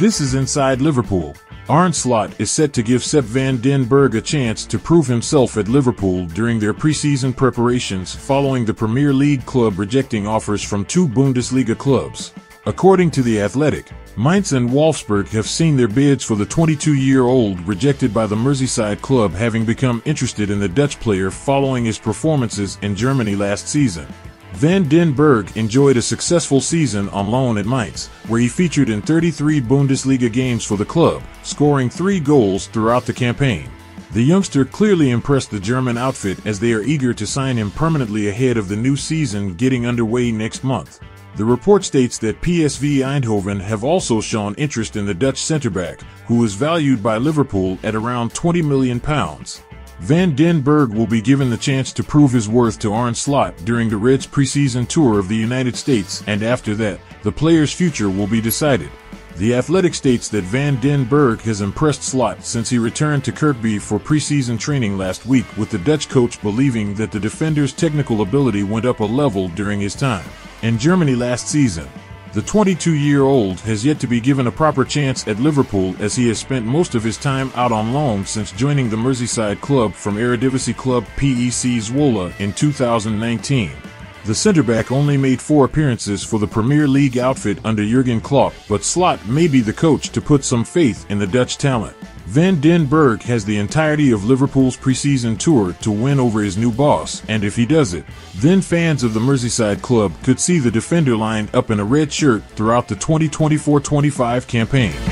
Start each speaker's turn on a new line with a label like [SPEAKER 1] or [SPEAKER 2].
[SPEAKER 1] This is inside Liverpool. Arne Slot is set to give Sepp van den Berg a chance to prove himself at Liverpool during their preseason preparations following the Premier League club rejecting offers from two Bundesliga clubs. According to The Athletic, Mainz and Wolfsburg have seen their bids for the 22-year-old rejected by the Merseyside club having become interested in the Dutch player following his performances in Germany last season. Van den Berg enjoyed a successful season on loan at Mainz, where he featured in 33 Bundesliga games for the club, scoring three goals throughout the campaign. The youngster clearly impressed the German outfit as they are eager to sign him permanently ahead of the new season getting underway next month. The report states that PSV Eindhoven have also shown interest in the Dutch centre-back, who is valued by Liverpool at around £20 million. Van den Berg will be given the chance to prove his worth to Arne Slot during the Reds preseason tour of the United States and after that, the player's future will be decided. The Athletic states that Van den Berg has impressed Slot since he returned to Kirkby for preseason training last week with the Dutch coach believing that the defender's technical ability went up a level during his time in Germany last season. The 22-year-old has yet to be given a proper chance at Liverpool as he has spent most of his time out on loan since joining the Merseyside club from Eredivisie club PEC Zwolle in 2019. The centre-back only made four appearances for the Premier League outfit under Jurgen Klopp, but Slot may be the coach to put some faith in the Dutch talent. Van den Berg has the entirety of Liverpool's preseason tour to win over his new boss, and if he does it, then fans of the Merseyside club could see the defender lined up in a red shirt throughout the 2024-25 campaign.